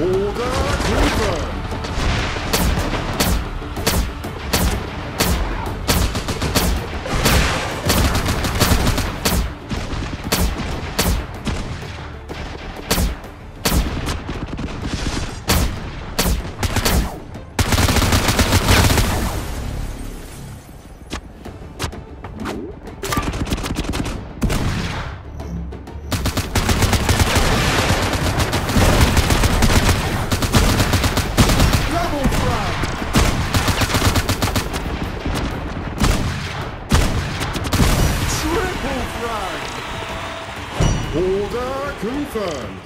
Order confirmed.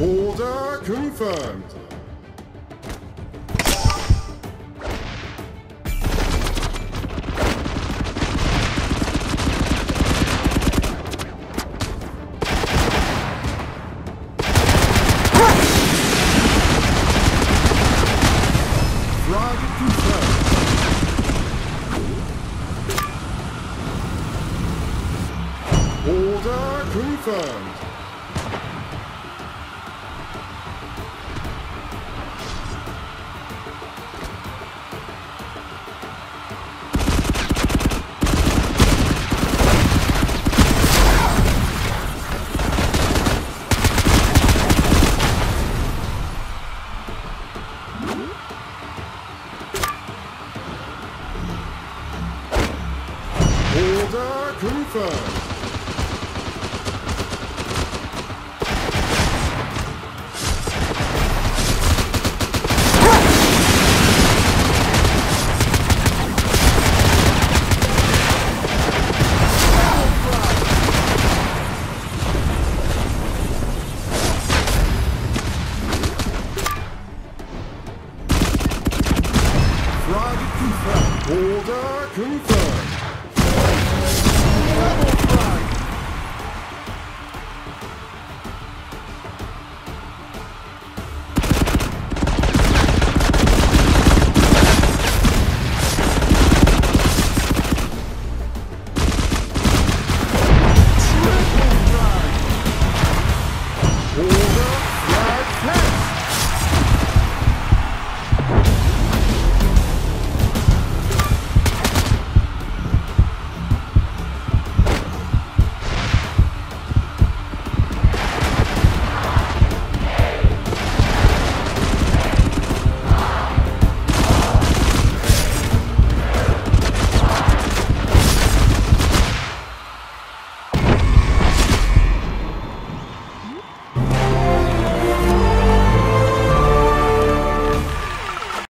Order confirmed. Confirmed. Order confirmed. Hold Order confirmed.